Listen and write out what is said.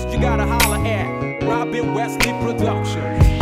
artist you gotta holler at Robin Wesley Productions.